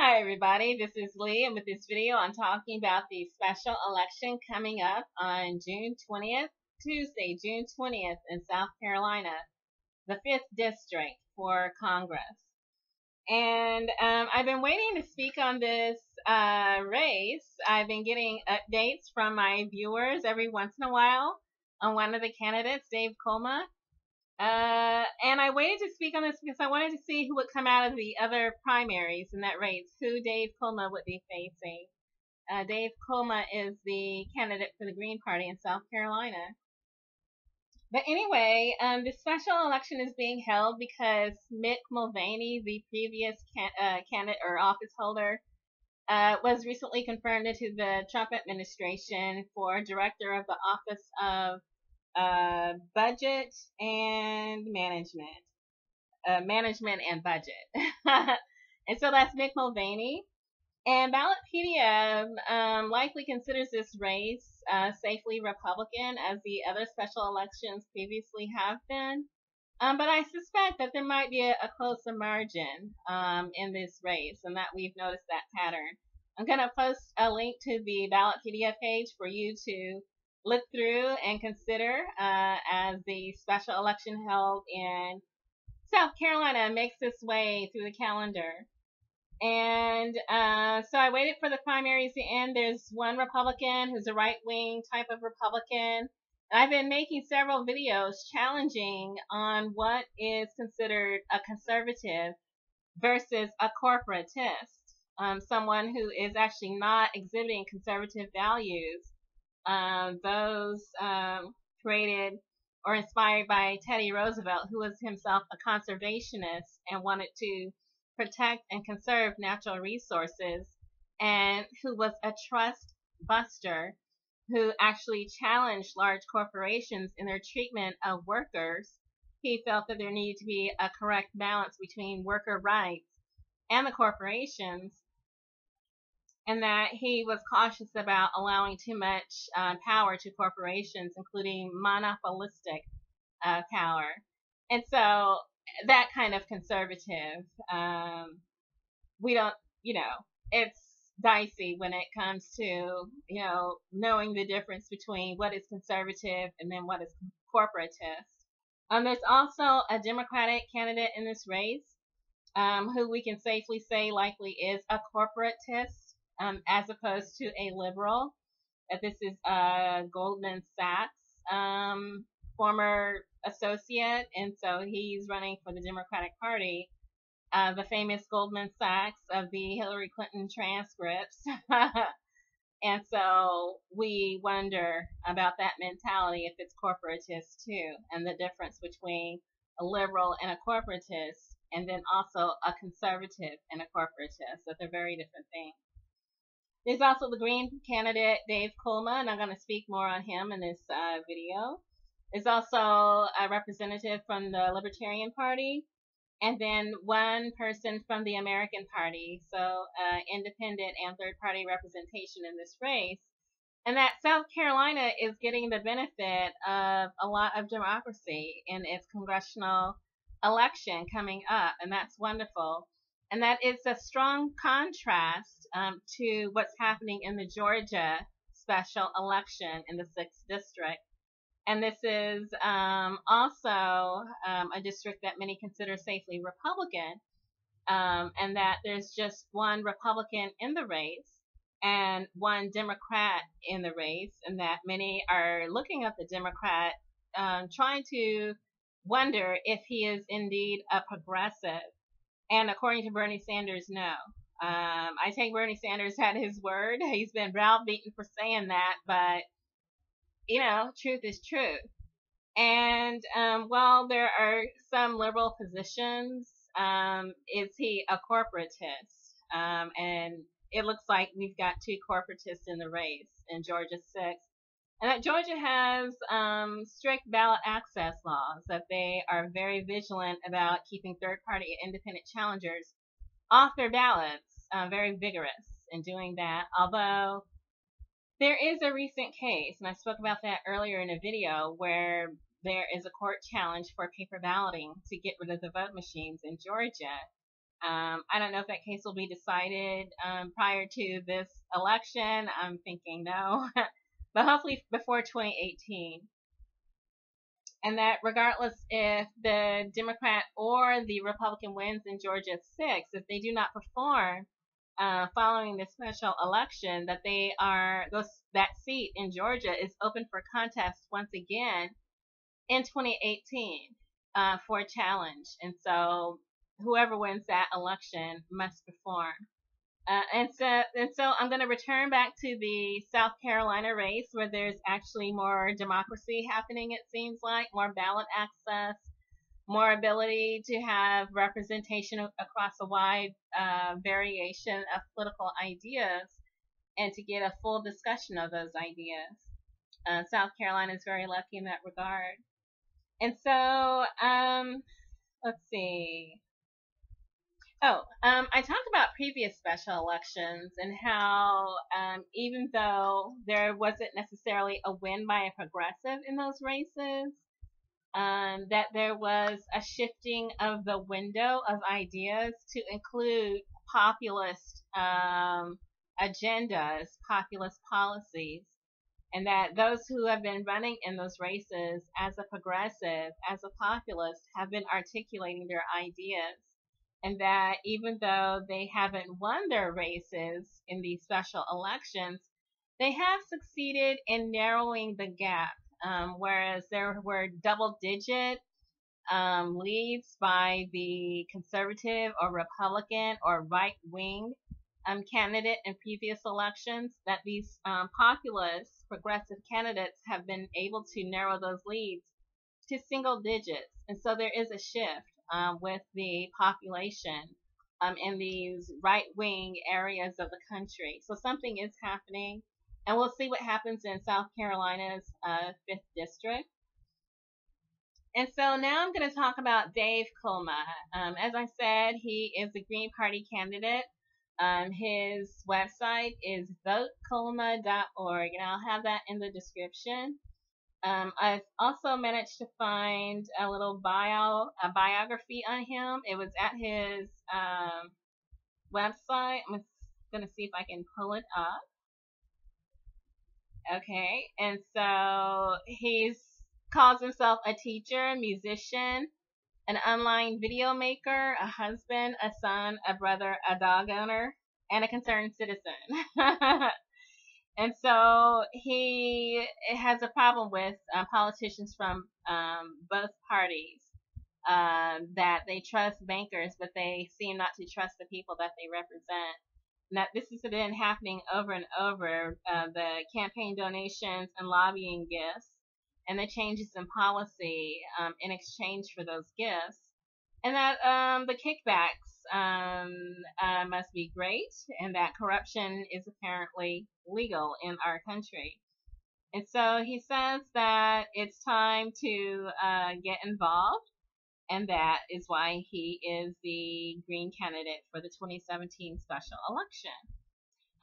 Hi everybody, this is Lee and with this video I'm talking about the special election coming up on June 20th, Tuesday, June 20th in South Carolina, the 5th district for Congress. And um, I've been waiting to speak on this uh, race. I've been getting updates from my viewers every once in a while on one of the candidates, Dave Kulma. Uh, and I waited to speak on this because I wanted to see who would come out of the other primaries in that race, who Dave Kulma would be facing. Uh, Dave Kulma is the candidate for the Green Party in South Carolina. But anyway, um, the special election is being held because Mick Mulvaney, the previous can, uh, candidate or office holder, uh, was recently confirmed into the Trump administration for director of the Office of uh, budget and management. Uh, management and budget. and so that's Mick Mulvaney. And Ballotpedia um, likely considers this race uh, safely Republican, as the other special elections previously have been. Um, but I suspect that there might be a, a closer margin um, in this race, and that we've noticed that pattern. I'm going to post a link to the Ballotpedia page for you to look through and consider uh, as the special election held in South Carolina makes its way through the calendar. And uh, so I waited for the primaries to end. There's one Republican who's a right wing type of Republican. And I've been making several videos challenging on what is considered a conservative versus a corporatist. Um, someone who is actually not exhibiting conservative values um, those um, created or inspired by Teddy Roosevelt, who was himself a conservationist and wanted to protect and conserve natural resources, and who was a trust buster who actually challenged large corporations in their treatment of workers. He felt that there needed to be a correct balance between worker rights and the corporations and that he was cautious about allowing too much uh, power to corporations, including monopolistic uh, power. And so that kind of conservative, um, we don't, you know, it's dicey when it comes to, you know, knowing the difference between what is conservative and then what is corporatist. Um, there's also a Democratic candidate in this race um, who we can safely say likely is a corporatist um, as opposed to a liberal. Uh, this is uh, Goldman Sachs um, former associate, and so he's running for the Democratic Party. Uh, the famous Goldman Sachs of the Hillary Clinton transcripts. and so we wonder about that mentality if it's corporatist too, and the difference between a liberal and a corporatist, and then also a conservative and a corporatist. So they're very different things. There's also the Green candidate, Dave Kulma, and I'm going to speak more on him in this uh, video. There's also a representative from the Libertarian Party, and then one person from the American Party, so uh, independent and third party representation in this race. And that South Carolina is getting the benefit of a lot of democracy in its congressional election coming up, and that's wonderful and that is a strong contrast um, to what's happening in the Georgia special election in the 6th district. And this is um, also um, a district that many consider safely Republican, um, and that there's just one Republican in the race and one Democrat in the race, and that many are looking at the Democrat, um, trying to wonder if he is indeed a progressive and according to Bernie Sanders, no. Um, I take Bernie Sanders at his word. He's been browbeaten for saying that, but you know, truth is truth. And um, while there are some liberal positions, um, is he a corporatist? Um, and it looks like we've got two corporatists in the race in Georgia 6 and that Georgia has um, strict ballot access laws, that they are very vigilant about keeping third party and independent challengers off their ballots, uh, very vigorous in doing that. Although there is a recent case, and I spoke about that earlier in a video, where there is a court challenge for paper balloting to get rid of the vote machines in Georgia. Um, I don't know if that case will be decided um, prior to this election. I'm thinking no, but hopefully before 2018. And that regardless if the Democrat or the Republican wins in Georgia 6, if they do not perform uh, following this special election, that they are those that seat in Georgia is open for contest once again in 2018 uh, for a challenge. And so whoever wins that election must perform. Uh, and so and so I'm going to return back to the South Carolina race where there's actually more democracy happening. It seems like more ballot access, more ability to have representation across a wide uh, variation of political ideas, and to get a full discussion of those ideas. Uh, South Carolina is very lucky in that regard. And so, um, let's see. Oh, um, I talked about previous special elections and how um, even though there wasn't necessarily a win by a progressive in those races, um, that there was a shifting of the window of ideas to include populist um, agendas, populist policies, and that those who have been running in those races as a progressive, as a populist, have been articulating their ideas and that even though they haven't won their races in these special elections, they have succeeded in narrowing the gap. Um, whereas there were double digit um, leads by the conservative or Republican or right wing um, candidate in previous elections, that these um, populist progressive candidates have been able to narrow those leads to single digits. And so there is a shift um, with the population um, in these right wing areas of the country. So something is happening, and we'll see what happens in South Carolina's uh, 5th district. And so now I'm going to talk about Dave Kulma. Um, as I said, he is a Green Party candidate. Um, his website is votekulma.org, and I'll have that in the description. Um, I've also managed to find a little bio, a biography on him. It was at his um, website. I'm going to see if I can pull it up. Okay, and so he's calls himself a teacher, a musician, an online video maker, a husband, a son, a brother, a dog owner, and a concerned citizen. And so he has a problem with uh, politicians from um, both parties um, that they trust bankers, but they seem not to trust the people that they represent. And that this has been happening over and over uh, the campaign donations and lobbying gifts, and the changes in policy um, in exchange for those gifts, and that um, the kickbacks um, uh, must be great, and that corruption is apparently legal in our country. And so he says that it's time to uh, get involved, and that is why he is the Green candidate for the 2017 special election.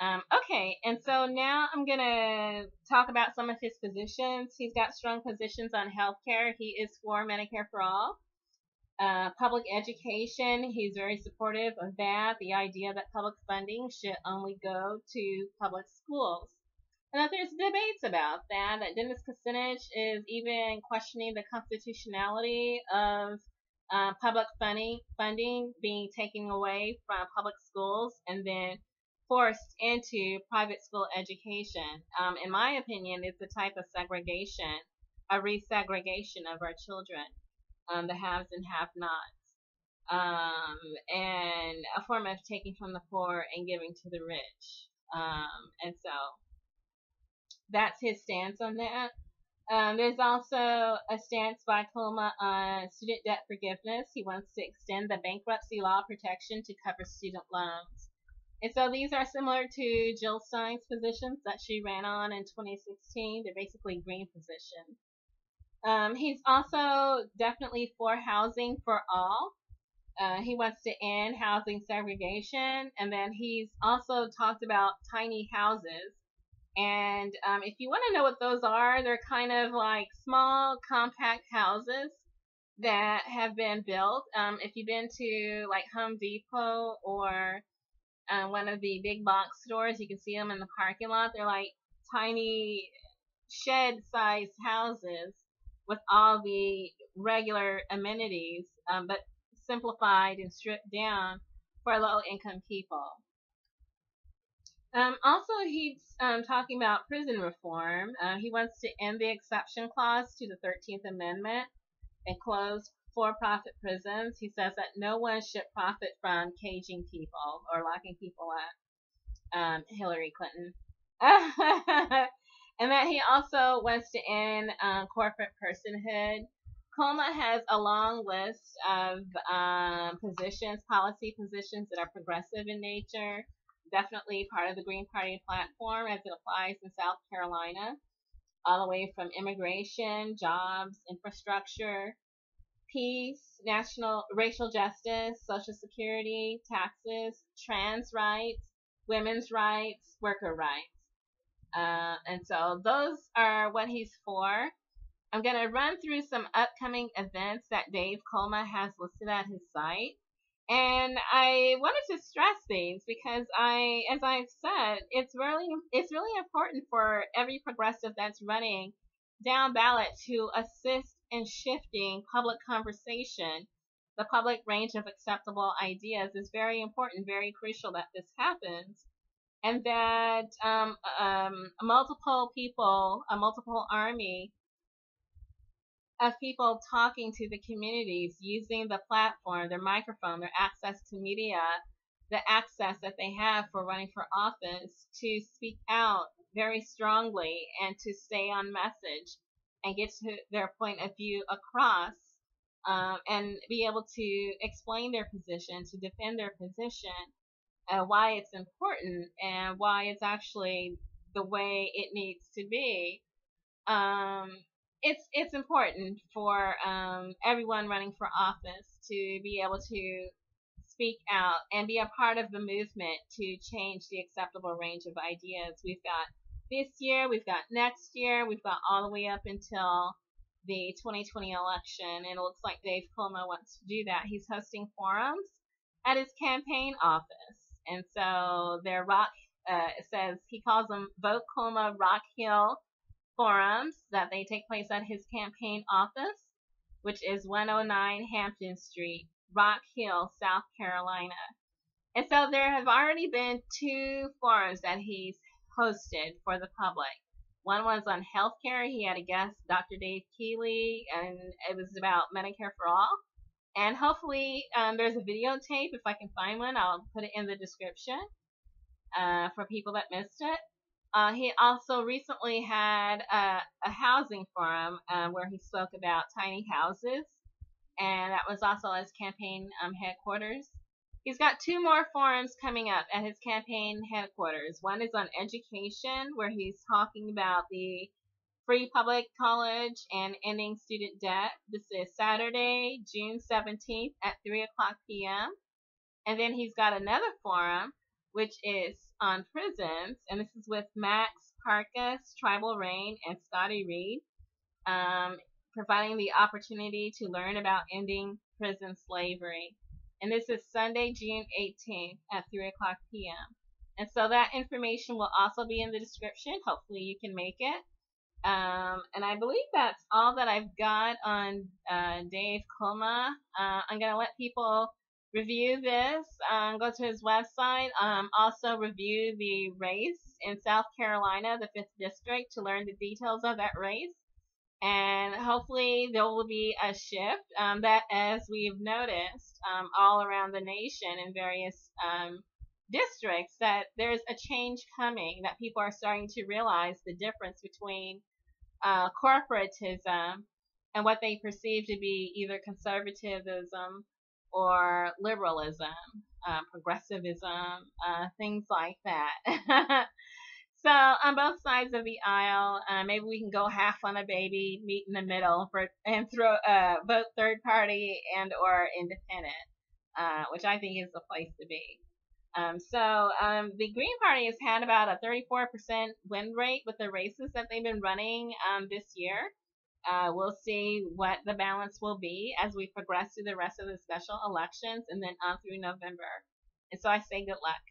Um, okay, and so now I'm going to talk about some of his positions. He's got strong positions on healthcare. He is for Medicare for All. Uh, public education, he's very supportive of that, the idea that public funding should only go to public schools. And that there's debates about that, that Dennis Kucinich is even questioning the constitutionality of uh, public funding, funding being taken away from public schools and then forced into private school education. Um, in my opinion, it's a type of segregation, a resegregation of our children um, the haves and have-nots, um, and a form of taking from the poor and giving to the rich. Um, and so that's his stance on that. Um, there's also a stance by Kulma on student debt forgiveness. He wants to extend the bankruptcy law protection to cover student loans. And so these are similar to Jill Stein's positions that she ran on in 2016. They're basically green positions. Um, he's also definitely for housing for all. Uh, he wants to end housing segregation, and then he's also talked about tiny houses. And um, if you want to know what those are, they're kind of like small, compact houses that have been built. Um, if you've been to like Home Depot or uh, one of the big box stores, you can see them in the parking lot. They're like tiny shed-sized houses with all the regular amenities, um, but simplified and stripped down for low-income people. Um, also, he's um, talking about prison reform. Uh, he wants to end the exception clause to the 13th Amendment and close for-profit prisons. He says that no one should profit from caging people or locking people up. Um, Hillary Clinton. and that he also wants to end um, corporate personhood. Kulma has a long list of um, positions, policy positions that are progressive in nature definitely part of the Green Party platform as it applies in South Carolina, all the way from immigration, jobs, infrastructure, peace, national racial justice, social security, taxes, trans rights, women's rights, worker rights. Uh, and so those are what he's for. I'm going to run through some upcoming events that Dave Kulma has listed at his site. And I wanted to stress these because I, as I've said, it's really, it's really important for every progressive that's running down ballot to assist in shifting public conversation. The public range of acceptable ideas is very important, very crucial that this happens. And that um, um, multiple people, a multiple army of people talking to the communities using the platform, their microphone, their access to media, the access that they have for running for office to speak out very strongly and to stay on message and get to their point of view across um, and be able to explain their position, to defend their position, uh, why it's important and why it's actually the way it needs to be. Um, it's it's important for um, everyone running for office to be able to speak out and be a part of the movement to change the acceptable range of ideas. We've got this year, we've got next year, we've got all the way up until the 2020 election, and it looks like Dave Kulma wants to do that. He's hosting forums at his campaign office, and so they're rock. Uh, says he calls them Vote Kulma Rock Hill forums that they take place at his campaign office, which is 109 Hampton Street, Rock Hill, South Carolina. And so there have already been two forums that he's hosted for the public. One was on healthcare. He had a guest, Dr. Dave Keeley, and it was about Medicare for All. And hopefully, um, there's a videotape. If I can find one, I'll put it in the description uh, for people that missed it. Uh, he also recently had a, a housing forum um, where he spoke about tiny houses, and that was also his campaign um, headquarters. He's got two more forums coming up at his campaign headquarters. One is on education, where he's talking about the free public college and ending student debt. This is Saturday, June 17th at 3 o'clock p.m. And then he's got another forum, which is on prisons, and this is with Max Parkas, Tribal Rain, and Scotty Reed, um, providing the opportunity to learn about ending prison slavery. And this is Sunday, June 18th at 3 o'clock p.m. And so that information will also be in the description. Hopefully you can make it. Um, and I believe that's all that I've got on uh, Dave Kulma. Uh, I'm going to let people review this, um, go to his website. Um, also review the race in South Carolina, the 5th District, to learn the details of that race. And hopefully there will be a shift um, that, as we've noticed um, all around the nation in various um, districts, that there's a change coming, that people are starting to realize the difference between uh, corporatism and what they perceive to be either conservatism or liberalism, uh, progressivism, uh, things like that. so on both sides of the aisle, uh, maybe we can go half on a baby, meet in the middle for and throw uh, vote third party and or independent, uh, which I think is the place to be. Um, so um, the Green Party has had about a 34% win rate with the races that they've been running um, this year. uh, we'll see what the balance will be as we progress through the rest of the special elections and then on through November. And so I say good luck.